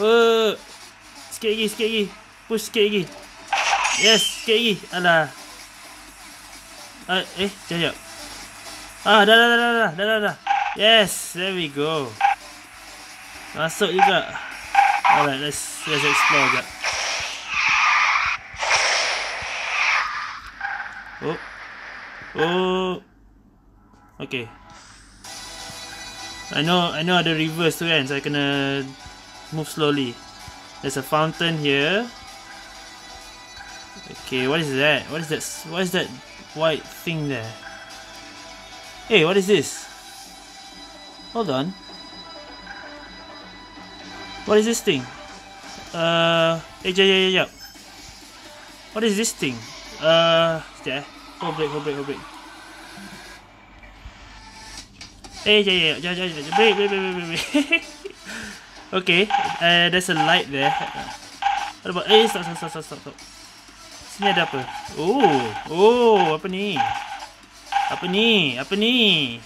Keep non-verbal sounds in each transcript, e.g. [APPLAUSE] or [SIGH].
Oh. Sikit lagi, sikit lagi. Push sikit lagi. Yes, sikit lagi. Alah. Uh, eh, eh jap-jap. Ah, dah, dah, dah, dah, dah, dah, dah, dah. Yes, there we go. Masuk juga. Alright, let's, let's explore juga. Oh. Oh. Okay. I know, I know ada reverse tu kan, so I kena... Gonna... move slowly. There's a fountain here. Okay, what is that? What is that? What is that white thing there? Hey, what is this? Hold on. What is this thing? Uh, hey, yeah, yeah, yeah, yeah. What is this thing? Uh, yeah. Hold break, hold break, hold break. Hey, yeah, yeah, yeah, yeah, yeah. Break, break, break, break, break. [LAUGHS] okay, uh, there's a light there. What about? Eh, stop, stop, stop, stop, stop. Sini ada apa? Oh, oh, apa ni? Apa ni? Apa ni?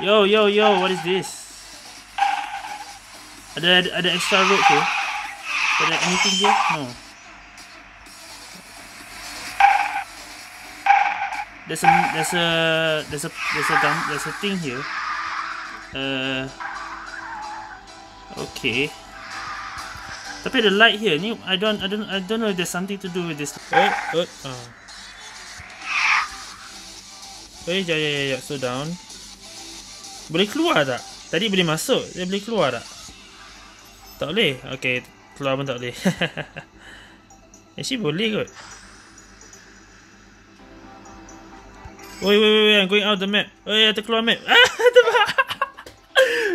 Yo, yo, yo, what is this? Ada ada, ada extra rope tu? Ada anything here? No. There's a there's a there's a there's a there's a thing here. Uh. Okay. Tapi the light here ni I don't I don't I don't know if there's something to do with this. Oh, oh. oh. Eh, ya, ya, ya, ya, slow down. Boleh keluar tak? Tadi boleh masuk, dia boleh keluar tak? Tak boleh? Okay, keluar pun tak boleh. [LAUGHS] Actually boleh kot. Oi, oi, oi, I'm going out the map. Oi, ada keluar map. [LAUGHS] Ah, terbang.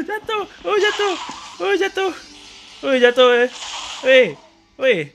[LAUGHS] jatuh. Oh, jatuh. Uy, ya todo. Uy, ya todo, eh. Uy, uy.